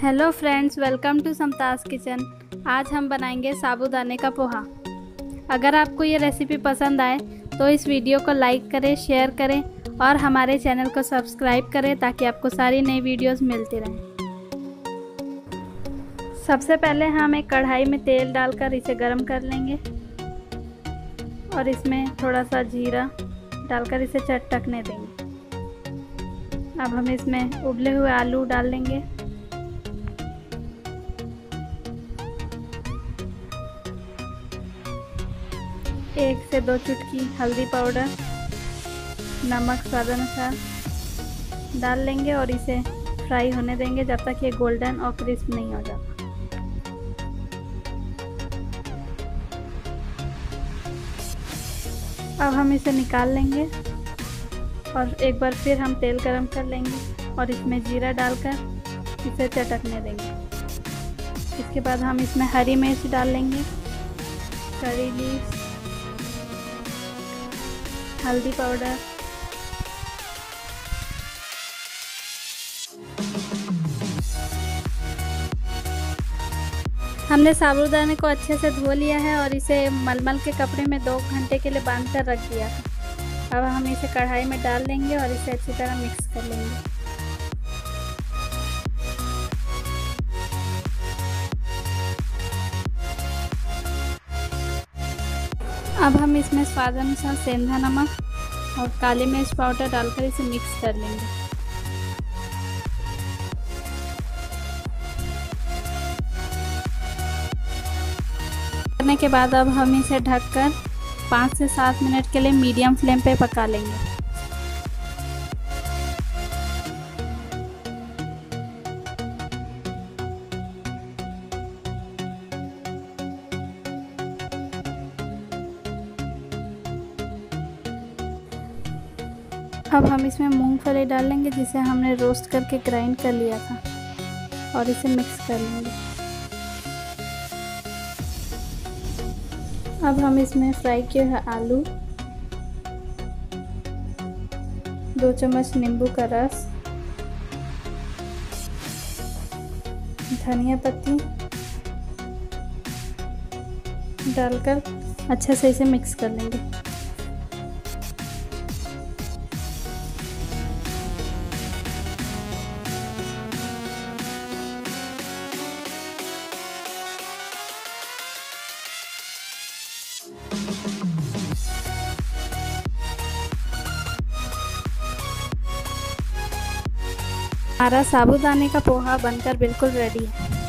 Hello friends, welcome to Samtaj kitchen. आज हम बनाएँगे साबूदाने का पोहा। अगर आपको ये रेसिपी पसंद आए तो इस वीडियो को लाइक करें, शेयर करें और हमारे चैनल को सब्सक्राइब करें ताकि आपको सारी नई वीडियोस मिलती रहें। सबसे पहले हम एक कढ़ाई में तेल डालकर इसे गर्म कर लेंगे और इसमें थोड़ा सा जीरा डालकर इसे चटकने देंगे। अब हम इसमें उबले हुए आलू डाल लेंगे। एक से दो चुटकी हल्दी पाउडर, नमक स्वाद अनुसार। डाल लेंगे और इसे फ्राई होने देंगे जब तक ये गोल्डन और क्रिस्प नहीं हो जाता। अब हम इसे निकाल लेंगे और एक बार फिर हम तेल गरम कर लेंगे और इसमें जीरा डालकर इसे चटकने देंगे। इसके बाद हम इसमें हरी मिर्च डाल लेंगे, करी लीव्स हल्दी पाउडर। हमने साबुदाने को अच्छे से धो लिया है और इसे मलमल के कपड़े में दो घंटे के लिए बाँध कर रख दिया था अब हम इसे कढ़ाई में डाल देंगे और इसे अच्छी तरह मिक्स कर लेंगे। अब हम इसमें स्वाद अनुसार सेंधा नमक और काली मिर्च पाउडर डालकर इसे मिक्स कर लेंगे। करने के बाद अब हम इसे ढककर पाँच से सात मिनट के लिए मीडियम फ्लेम पे पका लेंगे। अब हम इसमें मूंगफली डाल लेंगे जिसे हमने रोस्ट करके ग्राइंड कर लिया था। और इसे मिक्स कर लेंगे। अब हम इसमें फ्राई किए हुए आलू, दो चम्मच नींबू का रस, धनिया पत्ती डालकर अच्छे से इसे मिक्स कर लेंगे। हमारा साबुदाने का पोहा बनकर बिल्कुल रेडी है।